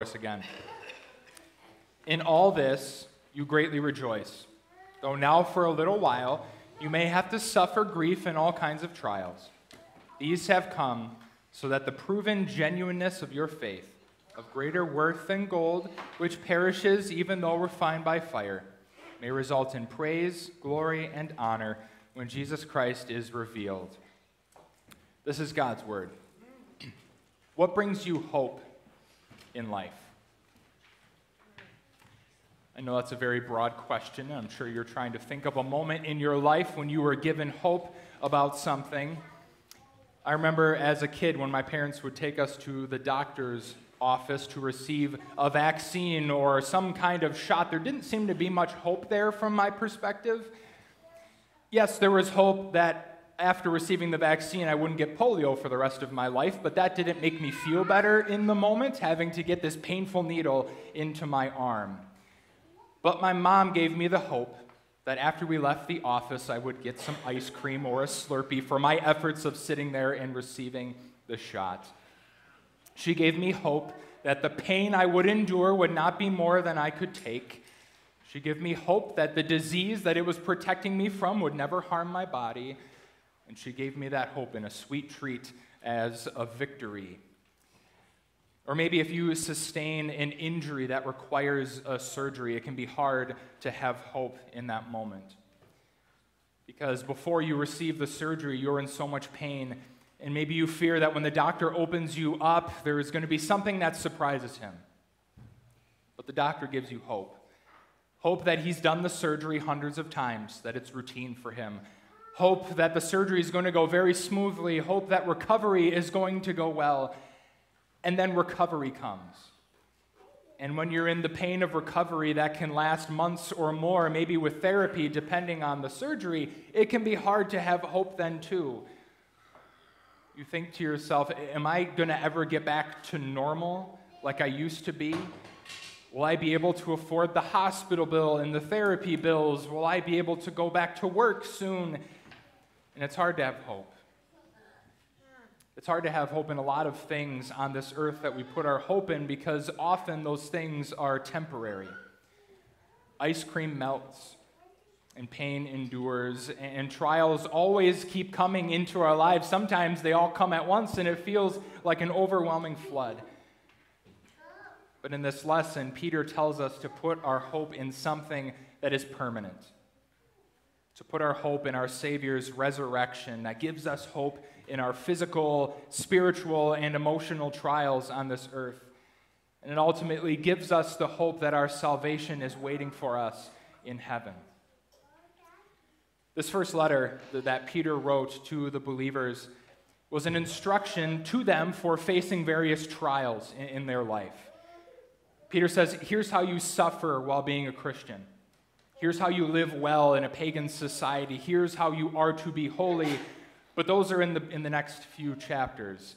us again. In all this, you greatly rejoice, though now for a little while you may have to suffer grief in all kinds of trials. These have come so that the proven genuineness of your faith, of greater worth than gold, which perishes even though refined by fire, may result in praise, glory, and honor when Jesus Christ is revealed. This is God's word. What brings you hope in life? I know that's a very broad question. I'm sure you're trying to think of a moment in your life when you were given hope about something. I remember as a kid when my parents would take us to the doctor's office to receive a vaccine or some kind of shot. There didn't seem to be much hope there from my perspective. Yes, there was hope that after receiving the vaccine, I wouldn't get polio for the rest of my life, but that didn't make me feel better in the moment, having to get this painful needle into my arm. But my mom gave me the hope that after we left the office, I would get some ice cream or a Slurpee for my efforts of sitting there and receiving the shot. She gave me hope that the pain I would endure would not be more than I could take. She gave me hope that the disease that it was protecting me from would never harm my body and she gave me that hope in a sweet treat as a victory. Or maybe if you sustain an injury that requires a surgery, it can be hard to have hope in that moment. Because before you receive the surgery, you're in so much pain, and maybe you fear that when the doctor opens you up, there is going to be something that surprises him. But the doctor gives you hope hope that he's done the surgery hundreds of times, that it's routine for him, hope that the surgery is going to go very smoothly, hope that recovery is going to go well. And then recovery comes. And when you're in the pain of recovery that can last months or more, maybe with therapy, depending on the surgery, it can be hard to have hope then too. You think to yourself, Am I going to ever get back to normal like I used to be? Will I be able to afford the hospital bill and the therapy bills? Will I be able to go back to work soon? And it's hard to have hope. It's hard to have hope in a lot of things on this earth that we put our hope in because often those things are temporary. Ice cream melts, and pain endures, and trials always keep coming into our lives. Sometimes they all come at once, and it feels like an overwhelming flood. But in this lesson, Peter tells us to put our hope in something that is permanent to put our hope in our Savior's resurrection that gives us hope in our physical, spiritual, and emotional trials on this earth. And it ultimately gives us the hope that our salvation is waiting for us in heaven. This first letter that Peter wrote to the believers was an instruction to them for facing various trials in their life. Peter says, Here's how you suffer while being a Christian. Here's how you live well in a pagan society. Here's how you are to be holy. But those are in the, in the next few chapters.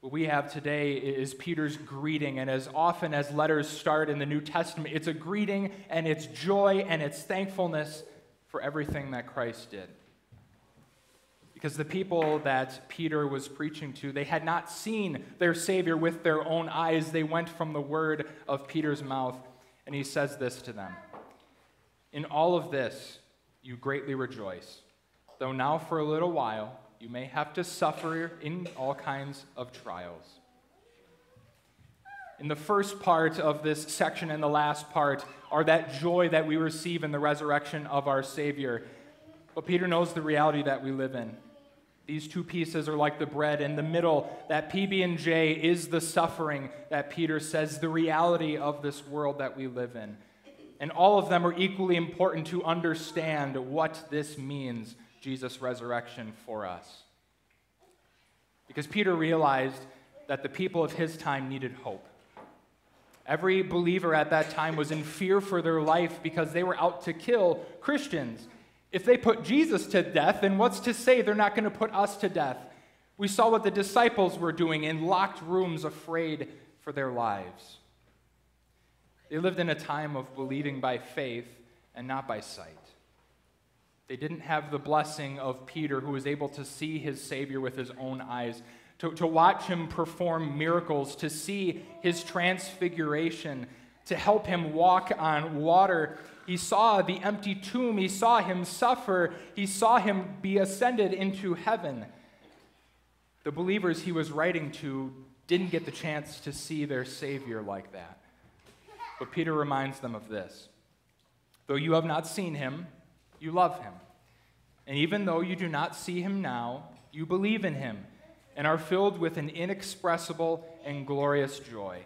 What we have today is Peter's greeting, and as often as letters start in the New Testament, it's a greeting and it's joy and it's thankfulness for everything that Christ did. Because the people that Peter was preaching to, they had not seen their Savior with their own eyes. They went from the word of Peter's mouth, and he says this to them. In all of this, you greatly rejoice, though now for a little while you may have to suffer in all kinds of trials. In the first part of this section and the last part are that joy that we receive in the resurrection of our Savior. But Peter knows the reality that we live in. These two pieces are like the bread. In the middle, that PB and J is the suffering that Peter says, the reality of this world that we live in. And all of them are equally important to understand what this means Jesus' resurrection for us. Because Peter realized that the people of his time needed hope. Every believer at that time was in fear for their life because they were out to kill Christians. If they put Jesus to death, then what's to say they're not going to put us to death? We saw what the disciples were doing in locked rooms, afraid for their lives. They lived in a time of believing by faith and not by sight. They didn't have the blessing of Peter, who was able to see his Savior with his own eyes. to, to watch him perform miracles, to see his transfiguration, to help him walk on water. He saw the empty tomb. He saw him suffer. He saw him be ascended into heaven. The believers he was writing to didn't get the chance to see their Savior like that. But Peter reminds them of this Though you have not seen him, you love him. And even though you do not see him now, you believe in him and are filled with an inexpressible and glorious joy.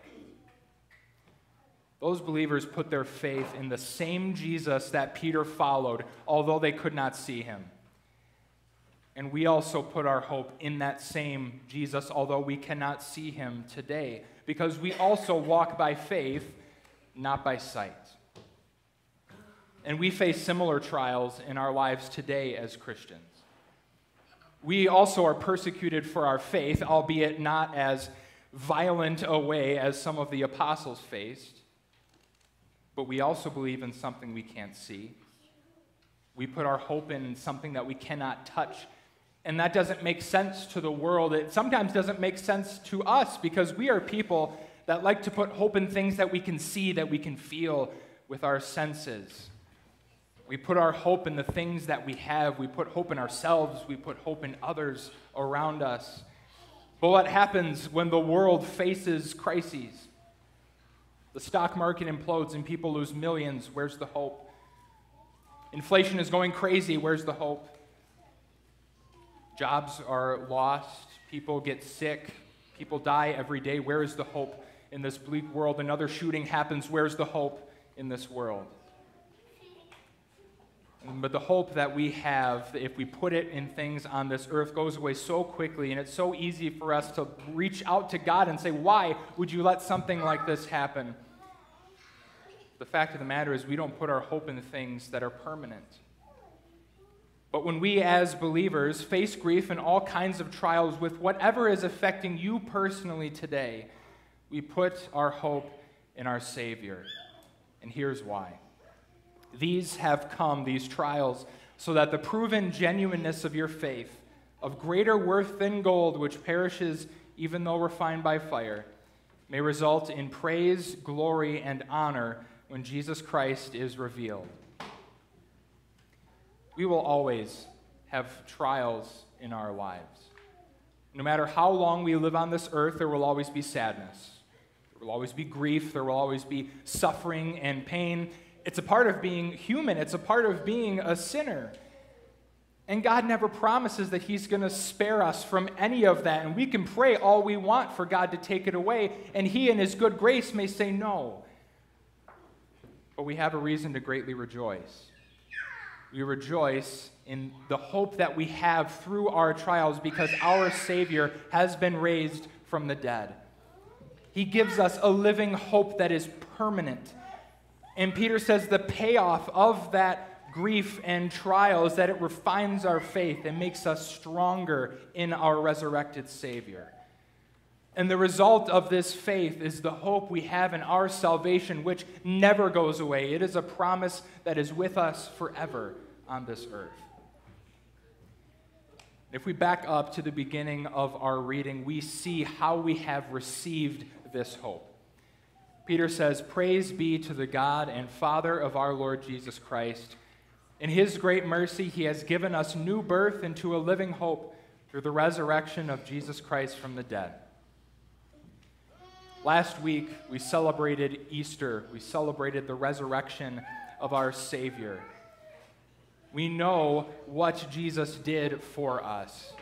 Those believers put their faith in the same Jesus that Peter followed, although they could not see him. And we also put our hope in that same Jesus, although we cannot see him today, because we also walk by faith, not by sight. And we face similar trials in our lives today as Christians. We also are persecuted for our faith, albeit not as violent a way as some of the apostles faced. But we also believe in something we can't see. We put our hope in something that we cannot touch. And that doesn't make sense to the world. It sometimes doesn't make sense to us because we are people that like to put hope in things that we can see, that we can feel with our senses. We put our hope in the things that we have. We put hope in ourselves. We put hope in others around us. But what happens when the world faces crises? The stock market implodes and people lose millions. Where's the hope? Inflation is going crazy. Where's the hope? Jobs are lost. People get sick. People die every day. Where is the hope in this bleak world? Another shooting happens. Where's the hope in this world? But the hope that we have, if we put it in things on this earth, goes away so quickly, and it's so easy for us to reach out to God and say, Why would you let something like this happen? The fact of the matter is, we don't put our hope in things that are permanent. But when we, as believers, face grief and all kinds of trials with whatever is affecting you personally today, we put our hope in our Savior. And here's why. These have come, these trials, so that the proven genuineness of your faith, of greater worth than gold, which perishes even though refined by fire, may result in praise, glory, and honor when Jesus Christ is revealed. We will always have trials in our lives. No matter how long we live on this earth, there will always be sadness. There will always be grief. There will always be suffering and pain it's a part of being human, it's a part of being a sinner. And God never promises that He's going to spare us from any of that. And we can pray all we want for God to take it away, and He, in His good grace, may say no. But we have a reason to greatly rejoice. We rejoice in the hope that we have through our trials because our Savior has been raised from the dead. He gives us a living hope that is permanent and Peter says the payoff of that grief and trial is that it refines our faith and makes us stronger in our resurrected Savior. And the result of this faith is the hope we have in our salvation, which never goes away. It is a promise that is with us forever on this earth. If we back up to the beginning of our reading, we see how we have received this hope. Peter says, Praise be to the God and Father of our Lord Jesus Christ. In his great mercy, he has given us new birth into a living hope through the resurrection of Jesus Christ from the dead. Last week, we celebrated Easter. We celebrated the resurrection of our Savior. We know what Jesus did for us.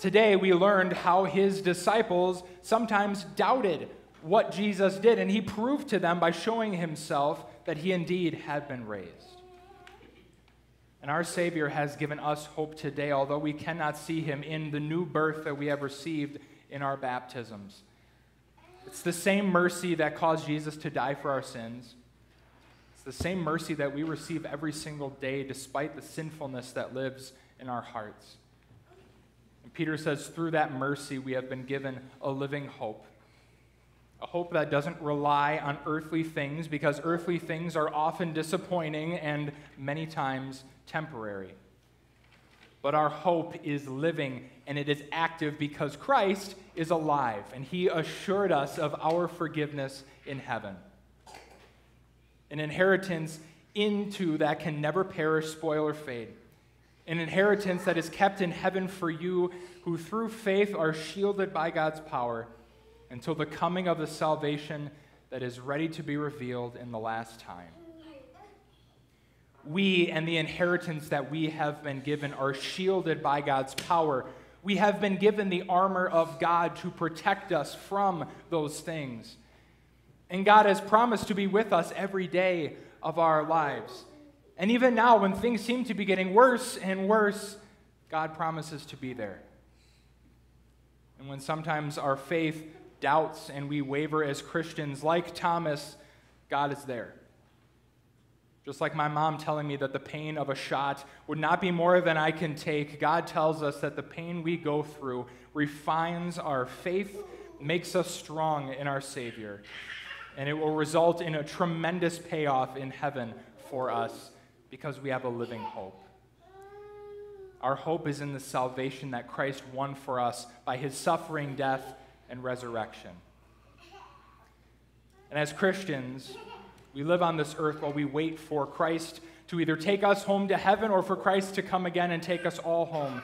Today, we learned how his disciples sometimes doubted what Jesus did, and he proved to them by showing himself that he indeed had been raised. And our Savior has given us hope today, although we cannot see him in the new birth that we have received in our baptisms. It's the same mercy that caused Jesus to die for our sins. It's the same mercy that we receive every single day, despite the sinfulness that lives in our hearts. Peter says, through that mercy, we have been given a living hope a hope that doesn't rely on earthly things because earthly things are often disappointing and many times temporary. but our hope is living and it is active because Christ is alive and he assured us of our forgiveness in heaven. An inheritance into that can never perish, spoil, or fade. An inheritance that is kept in heaven for you who through faith are shielded by God's power until the coming of the salvation that is ready to be revealed in the last time we and the inheritance that we have been given are shielded by God's power. We have been given the armor of God to protect us from those things. And God has promised to be with us every day of our lives. And even now, when things seem to be getting worse and worse, God promises to be there. And when sometimes our faith doubts and we waver as Christians, like Thomas, God is there. Just like my mom telling me that the pain of a shot would not be more than I can take, God tells us that the pain we go through refines our faith, makes us strong in our Savior, and it will result in a tremendous payoff in heaven for us because we have a living hope. Our hope is in the salvation that Christ won for us by his suffering, death, and resurrection. And as Christians, we live on this earth while we wait for Christ to either take us home to heaven or for Christ to come again and take us all home.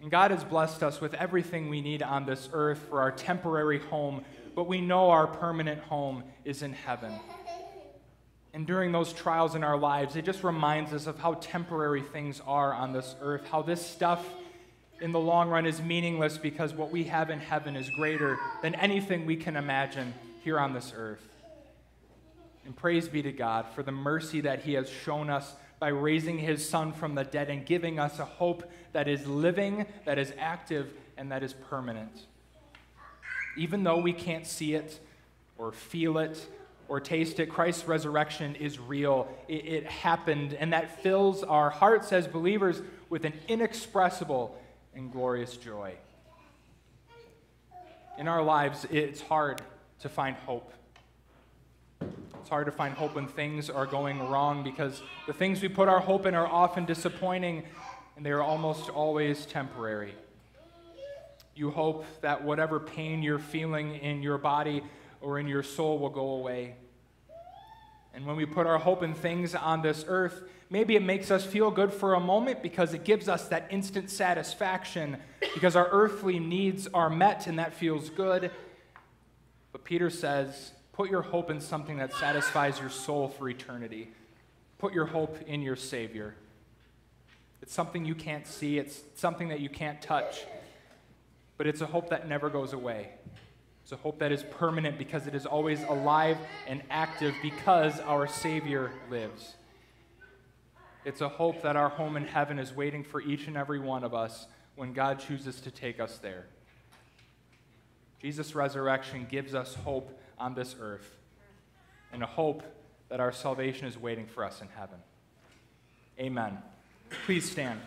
And God has blessed us with everything we need on this earth for our temporary home, but we know our permanent home is in heaven. And during those trials in our lives, it just reminds us of how temporary things are on this earth, how this stuff in the long run is meaningless because what we have in heaven is greater than anything we can imagine here on this earth. And praise be to God for the mercy that He has shown us by raising His Son from the dead and giving us a hope that is living, that is active, and that is permanent. Even though we can't see it or feel it or taste it, Christ's resurrection is real. It, it happened, and that fills our hearts as believers with an inexpressible and glorious joy. In our lives, it's hard to find hope. It's hard to find hope when things are going wrong because the things we put our hope in are often disappointing and they are almost always temporary. You hope that whatever pain you're feeling in your body or in your soul will go away. And when we put our hope in things on this earth, maybe it makes us feel good for a moment because it gives us that instant satisfaction because our earthly needs are met and that feels good. But Peter says, Put your hope in something that satisfies your soul for eternity. Put your hope in your Savior. It's something you can't see, it's something that you can't touch, but it's a hope that never goes away. It's a hope that is permanent because it is always alive and active because our Savior lives. It's a hope that our home in heaven is waiting for each and every one of us when God chooses to take us there. Jesus' resurrection gives us hope on this earth and a hope that our salvation is waiting for us in heaven. Amen. Please stand.